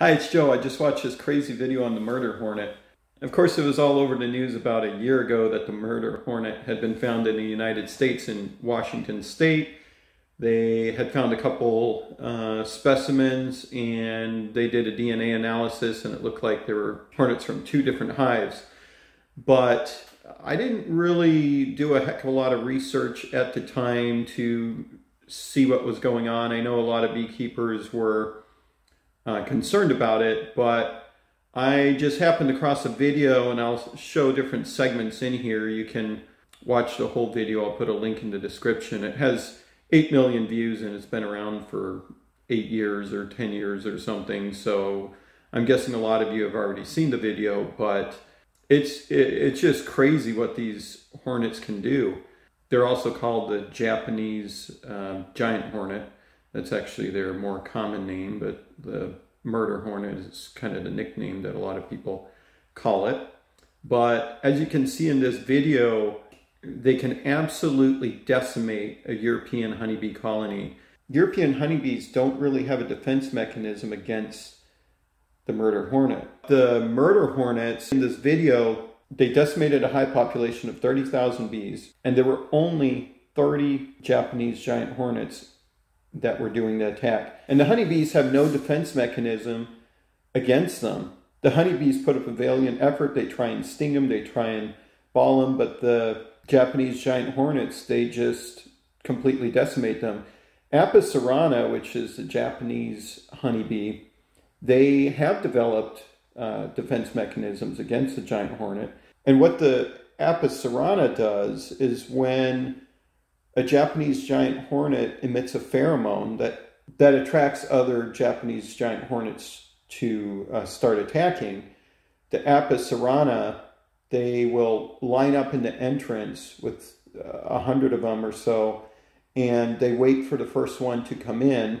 Hi, it's Joe. I just watched this crazy video on the murder hornet. Of course, it was all over the news about a year ago that the murder hornet had been found in the United States in Washington state. They had found a couple uh, specimens and they did a DNA analysis and it looked like there were hornets from two different hives. But I didn't really do a heck of a lot of research at the time to see what was going on. I know a lot of beekeepers were uh, concerned about it, but I just happened across a video and I'll show different segments in here. You can watch the whole video. I'll put a link in the description. It has 8 million views and it's been around for eight years or 10 years or something. So I'm guessing a lot of you have already seen the video, but it's, it, it's just crazy what these hornets can do. They're also called the Japanese uh, giant hornet. That's actually their more common name, but the murder hornet is kind of the nickname that a lot of people call it. But as you can see in this video, they can absolutely decimate a European honeybee colony. European honeybees don't really have a defense mechanism against the murder hornet. The murder hornets in this video, they decimated a high population of 30,000 bees, and there were only 30 Japanese giant hornets that were doing the attack. And the honeybees have no defense mechanism against them. The honeybees put up a valiant effort. They try and sting them, they try and ball them, but the Japanese giant hornets, they just completely decimate them. Apis cerana, which is the Japanese honeybee, they have developed uh, defense mechanisms against the giant hornet. And what the Apis cerana does is when a Japanese giant hornet emits a pheromone that, that attracts other Japanese giant hornets to uh, start attacking, the Apis cerana, they will line up in the entrance with uh, a hundred of them or so, and they wait for the first one to come in,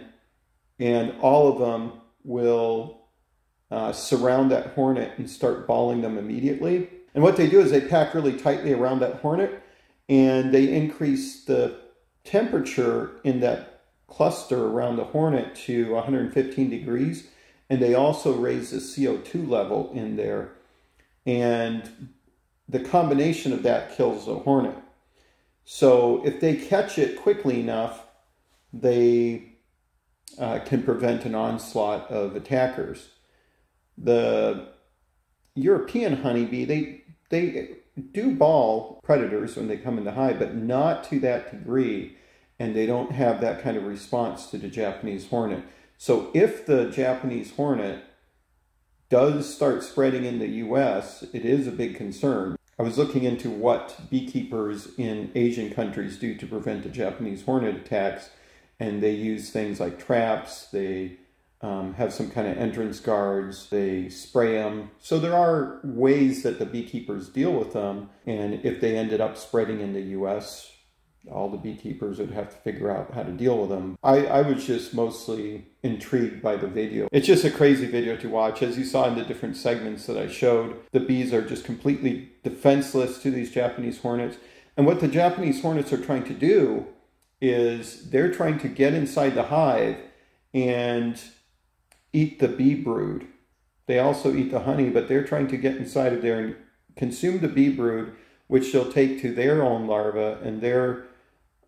and all of them will uh, surround that hornet and start balling them immediately. And what they do is they pack really tightly around that hornet and they increase the temperature in that cluster around the hornet to 115 degrees. And they also raise the CO2 level in there. And the combination of that kills the hornet. So if they catch it quickly enough, they uh, can prevent an onslaught of attackers. The European honeybee, they, they do ball predators when they come in the hive, but not to that degree, and they don't have that kind of response to the Japanese hornet. So if the Japanese hornet does start spreading in the US, it is a big concern. I was looking into what beekeepers in Asian countries do to prevent the Japanese hornet attacks, and they use things like traps, they um, have some kind of entrance guards, they spray them. So there are ways that the beekeepers deal with them. And if they ended up spreading in the US, all the beekeepers would have to figure out how to deal with them. I, I was just mostly intrigued by the video. It's just a crazy video to watch. As you saw in the different segments that I showed, the bees are just completely defenseless to these Japanese hornets. And what the Japanese hornets are trying to do is they're trying to get inside the hive and eat the bee brood. They also eat the honey, but they're trying to get inside of there and consume the bee brood, which they'll take to their own larva, and their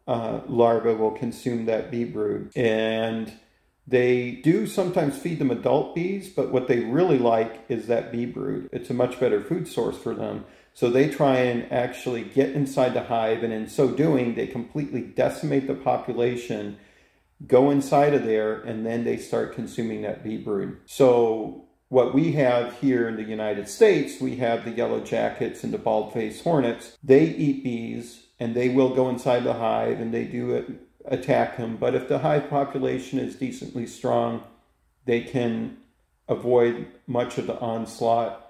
uh, larva will consume that bee brood. And they do sometimes feed them adult bees, but what they really like is that bee brood. It's a much better food source for them. So they try and actually get inside the hive, and in so doing, they completely decimate the population go inside of there, and then they start consuming that bee brood. So what we have here in the United States, we have the yellow jackets and the bald-faced hornets. They eat bees, and they will go inside the hive, and they do attack them. But if the hive population is decently strong, they can avoid much of the onslaught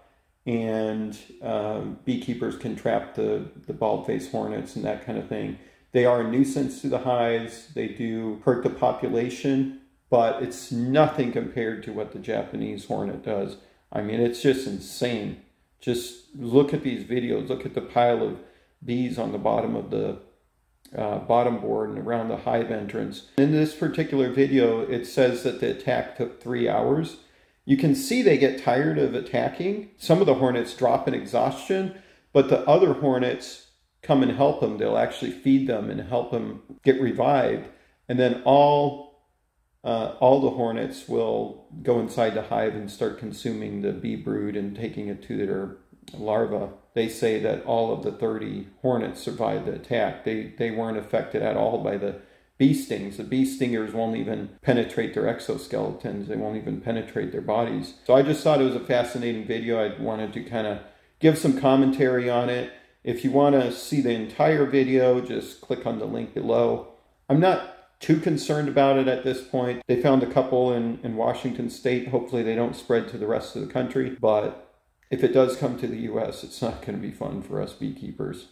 and um, beekeepers can trap the, the bald-faced hornets and that kind of thing. They are a nuisance to the hives. They do hurt the population, but it's nothing compared to what the Japanese hornet does. I mean, it's just insane. Just look at these videos. Look at the pile of bees on the bottom of the uh, bottom board and around the hive entrance. In this particular video, it says that the attack took three hours. you can see they get tired of attacking. Some of the hornets drop in exhaustion, but the other hornets come and help them. They'll actually feed them and help them get revived. And then all uh, all the hornets will go inside the hive and start consuming the bee brood and taking it to their larvae. They say that all of the 30 hornets survived the attack. They, they weren't affected at all by the bee stings. The bee stingers won't even penetrate their exoskeletons. They won't even penetrate their bodies. So I just thought it was a fascinating video. I wanted to kind of give some commentary on it. If you want to see the entire video, just click on the link below. I'm not too concerned about it at this point. They found a couple in, in Washington state. Hopefully they don't spread to the rest of the country. But if it does come to the US, it's not going to be fun for us beekeepers.